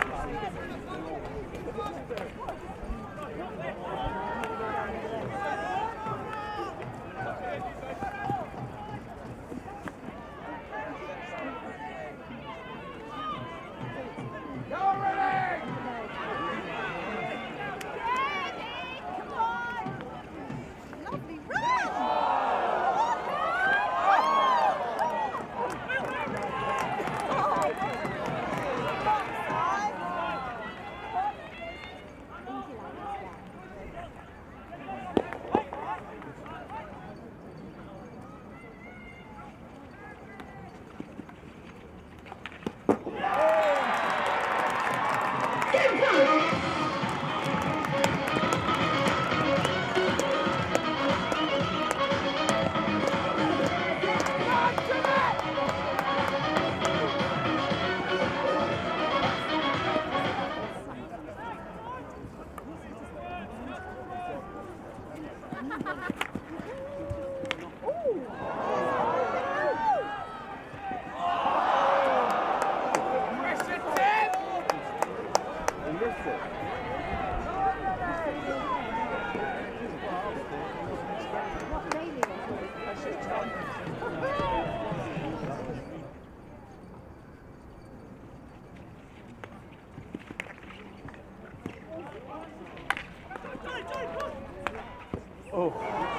Thank Oh.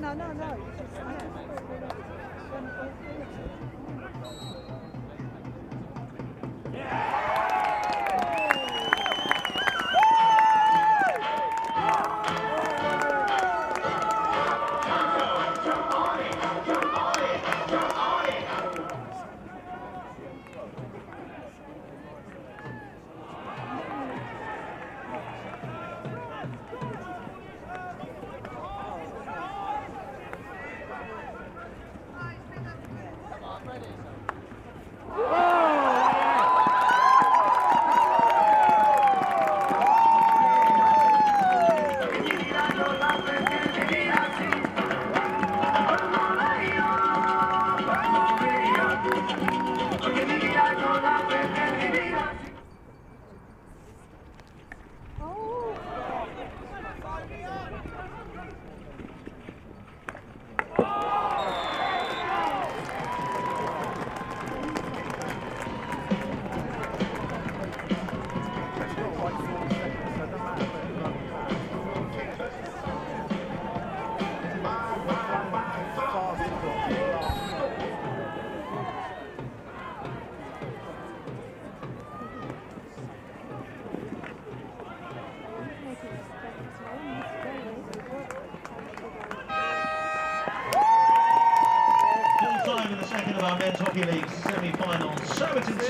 No, no, no. Men's hockey league semi-finals. Somerton